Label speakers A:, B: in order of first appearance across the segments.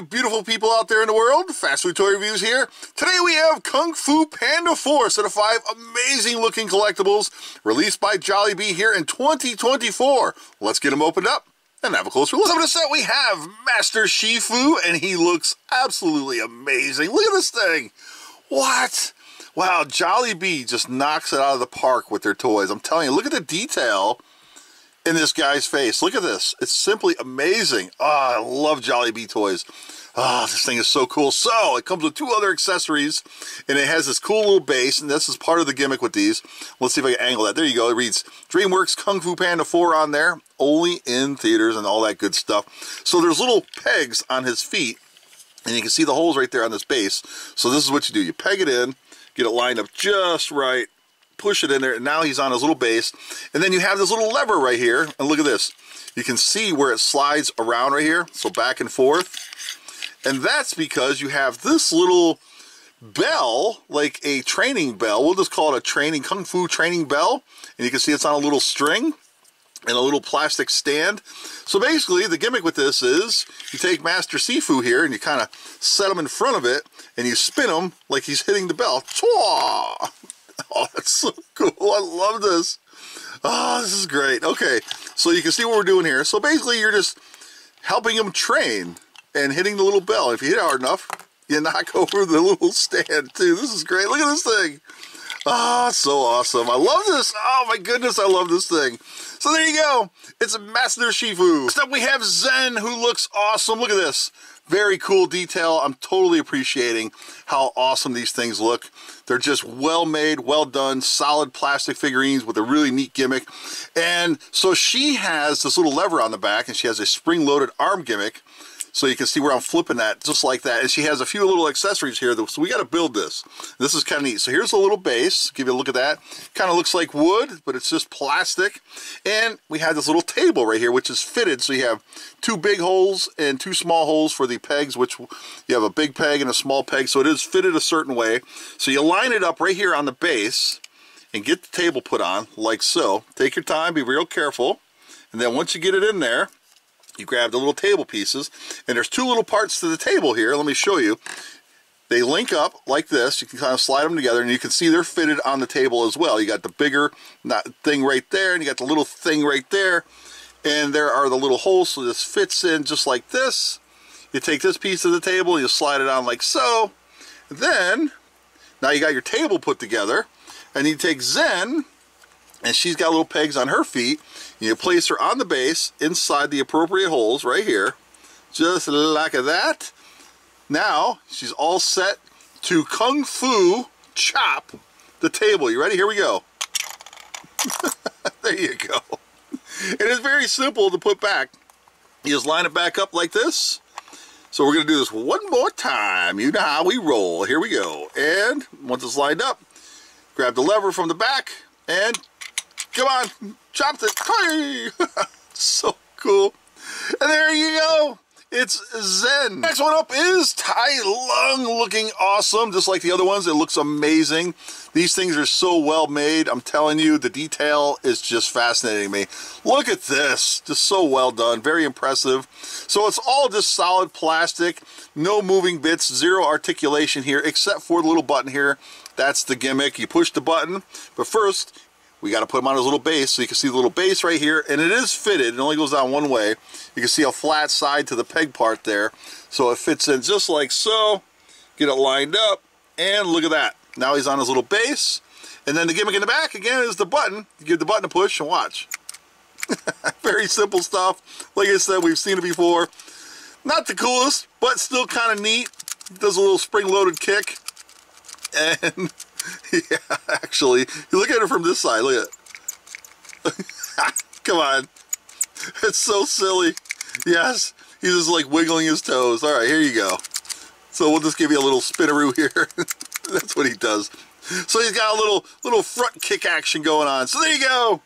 A: you beautiful people out there in the world? Fast Food Toy Reviews here. Today we have Kung Fu Panda 4, set of five amazing looking collectibles released by Jollibee here in 2024. Let's get them opened up and have a closer look. So in the set we have Master Shifu, and he looks absolutely amazing. Look at this thing. What? Wow, Jollibee just knocks it out of the park with their toys. I'm telling you, look at the detail in this guy's face. Look at this. It's simply amazing. Ah, oh, I love Jollibee toys. Ah, oh, this thing is so cool. So, it comes with two other accessories, and it has this cool little base, and this is part of the gimmick with these. Let's see if I can angle that. There you go. It reads DreamWorks Kung Fu Panda 4 on there, only in theaters and all that good stuff. So there's little pegs on his feet, and you can see the holes right there on this base. So this is what you do. You peg it in, get it lined up just right, push it in there, and now he's on his little base. And then you have this little lever right here, and look at this. You can see where it slides around right here, so back and forth. And that's because you have this little bell, like a training bell. We'll just call it a training, kung fu training bell. And you can see it's on a little string and a little plastic stand. So basically, the gimmick with this is you take Master Shifu here and you kind of set him in front of it and you spin him like he's hitting the bell. Oh, that's so cool. I love this. Oh, this is great. Okay, so you can see what we're doing here. So basically, you're just helping him train and hitting the little bell. If you hit it hard enough, you knock over the little stand, too. This is great. Look at this thing. Ah, oh, so awesome. I love this. Oh, my goodness, I love this thing. So there you go. It's Master Shifu. Next up, we have Zhen, who looks awesome. Look at this. Very cool detail. I'm totally appreciating how awesome these things look. They're just well made, well done, solid plastic figurines with a really neat gimmick. And so she has this little lever on the back and she has a spring-loaded arm gimmick so you can see where I'm flipping that just like that. And she has a few little accessories here. So we got to build this. This is kind of neat. So here's a little base. Give you a look at that. Kind of looks like wood, but it's just plastic. And we have this little table right here, which is fitted. So you have two big holes and two small holes for the pegs, which you have a big peg and a small peg. So it is fitted a certain way. So you line it up right here on the base and get the table put on like so. Take your time, be real careful. And then once you get it in there, you grab the little table pieces, and there's two little parts to the table here. Let me show you. They link up like this. You can kind of slide them together, and you can see they're fitted on the table as well. You got the bigger thing right there, and you got the little thing right there. And there are the little holes, so this fits in just like this. You take this piece of the table, you slide it on like so. Then, now you got your table put together, and you take Zhen, and she's got little pegs on her feet. You place her on the base inside the appropriate holes right here, just like that. Now she's all set to Kung Fu chop the table. You ready? Here we go. there you go. It is very simple to put back. You just line it back up like this. So we're going to do this one more time. You know how we roll. Here we go. And once it's lined up, grab the lever from the back and Come on, chopped it. So cool. And there you go. It's Zhen. Next one up is Tai Lung looking awesome, just like the other ones. It looks amazing. These things are so well made. I'm telling you, the detail is just fascinating me. Look at this. Just so well done. Very impressive. So it's all just solid plastic. No moving bits. Zero articulation here, except for the little button here. That's the gimmick. You push the button. But first, we got to put him on his little base so you can see the little base right here and it is fitted. It only goes down one way. You can see a flat side to the peg part there so it fits in just like so. Get it lined up and look at that. Now he's on his little base and then the gimmick in the back again is the button. You give the button a push and watch. Very simple stuff. Like I said we've seen it before. Not the coolest but still kind of neat. Does a little spring-loaded kick and yeah, actually, you look at it from this side. Look at it. Come on. It's so silly. Yes, he's just like wiggling his toes. All right, here you go. So we'll just give you a little spinaroo here. That's what he does. So he's got a little little front kick action going on. So there you go.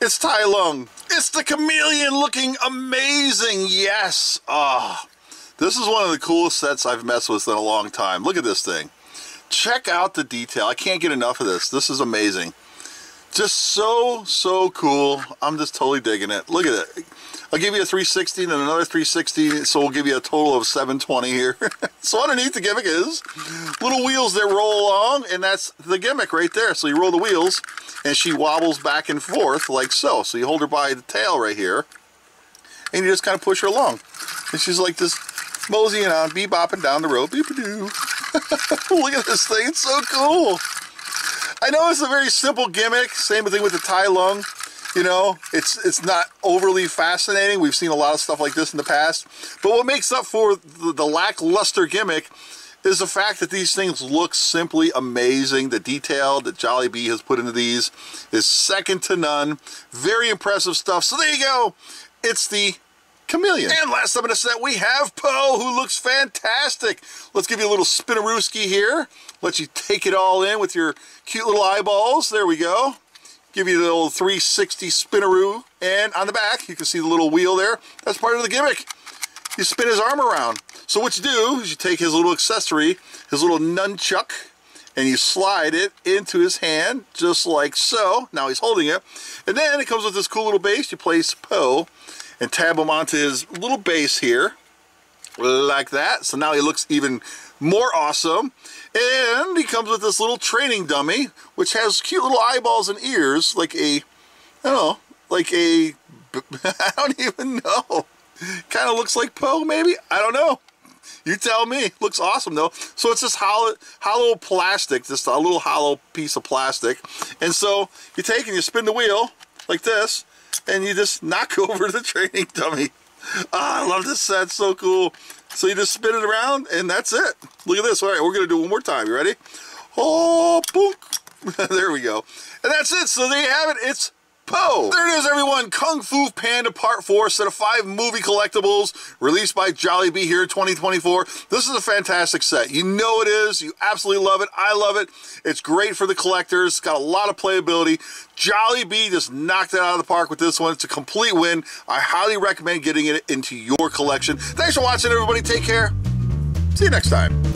A: It's Tai Lung. It's the chameleon looking amazing. Yes. Ah. Oh, this is one of the coolest sets I've messed with in a long time. Look at this thing check out the detail. I can't get enough of this. This is amazing. Just so, so cool. I'm just totally digging it. Look at it. I'll give you a 360 and another 360, so we'll give you a total of 720 here. so underneath the gimmick is little wheels that roll along, and that's the gimmick right there. So you roll the wheels, and she wobbles back and forth like so. So you hold her by the tail right here, and you just kind of push her along. And she's like this moseying on, bebopping down the road. Beep-a-doo. Look at this thing, it's so cool. I know it's a very simple gimmick, same thing with the Tai Lung. You know, it's it's not overly fascinating. We've seen a lot of stuff like this in the past. But what makes up for the, the lackluster gimmick is the fact that these things look simply amazing. The detail that Jolly Jollibee has put into these is second to none. Very impressive stuff. So there you go. It's the Chameleon. And last up in the set, we have Po, who looks fantastic. Let's give you a little spinarooski here. Let you take it all in with your cute little eyeballs. There we go. Give you the little 360 spinaroo. And on the back, you can see the little wheel there. That's part of the gimmick. You spin his arm around. So what you do is you take his little accessory, his little nunchuck, and you slide it into his hand, just like so. Now he's holding it. And then it comes with this cool little base. You place Po and tab him onto his little base here like that. So now he looks even more awesome. And he comes with this little training dummy which has cute little eyeballs and ears like a I don't know like a I don't even know. Kind of looks like Po maybe? I don't know. You tell me. Looks awesome though. So it's this hollow hollow plastic just a little hollow piece of plastic. And so you take and you spin the wheel like this and you just knock over the training dummy. Ah, I love this set, so cool. So you just spin it around and that's it. Look at this. All right, we're gonna do one more time. You ready? Oh, boom. there we go. And that's it. So there you have it. It's There it is, everyone. Kung Fu Panda Part 4, set of five movie collectibles released by Jollibee here in 2024. This is a fantastic set. You know it is. You absolutely love it. I love it. It's great for the collectors. It's got a lot of playability. Jollibee just knocked it out of the park with this one. It's a complete win. I highly recommend getting it into your collection. Thanks for watching, everybody. Take care. See you next time.